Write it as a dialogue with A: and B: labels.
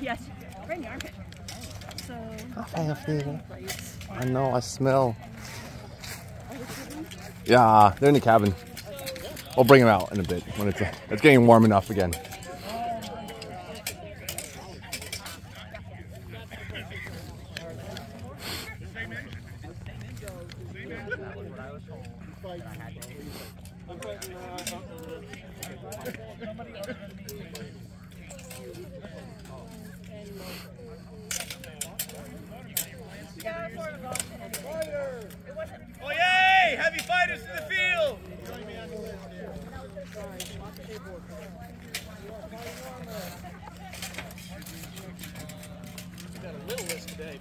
A: Yes, right in the armpit. So I.
B: I know. I smell. Yeah, they're in the cabin. I'll bring them out in a bit when it's it's getting warm enough again.
A: Oh, yeah!
C: Heavy fighters to the field! We got a little list today.